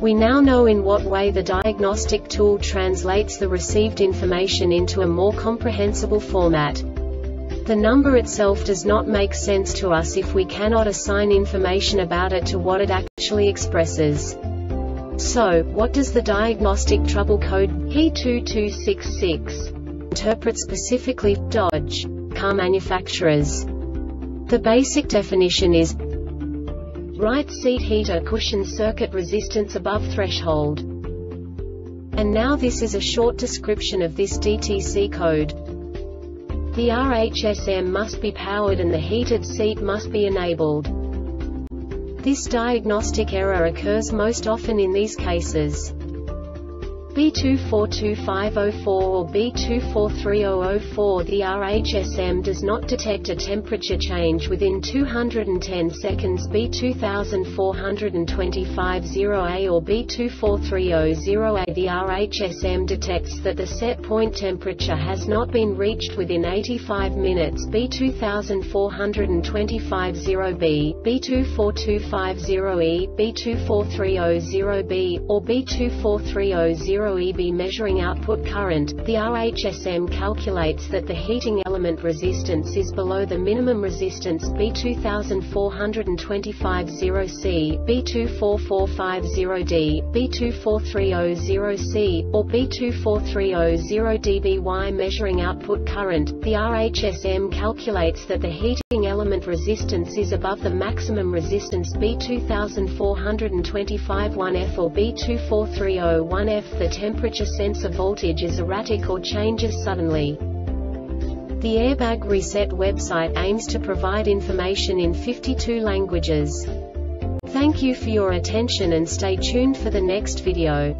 We now know in what way the diagnostic tool translates the received information into a more comprehensible format. The number itself does not make sense to us if we cannot assign information about it to what it actually expresses. So, what does the diagnostic trouble code P2266 interpret specifically Dodge car manufacturers? The basic definition is Right seat heater cushion circuit resistance above threshold. And now this is a short description of this DTC code. The RHSM must be powered and the heated seat must be enabled. This diagnostic error occurs most often in these cases. B242504 or B243004 The RHSM does not detect a temperature change within 210 seconds. B2425-0A or B2430-0A The RHSM detects that the set point temperature has not been reached within 85 minutes. B2425-0B, B24250E, B24300B, or B24300 0EB measuring output current, the RHSM calculates that the heating element resistance is below the minimum resistance B2425-0C, B24450D, B24300C, or B24300dBY measuring output current, the RHSM calculates that the heating element resistance is above the maximum resistance B2425-1F or B24301F. The temperature sensor voltage is erratic or changes suddenly. The Airbag Reset website aims to provide information in 52 languages. Thank you for your attention and stay tuned for the next video.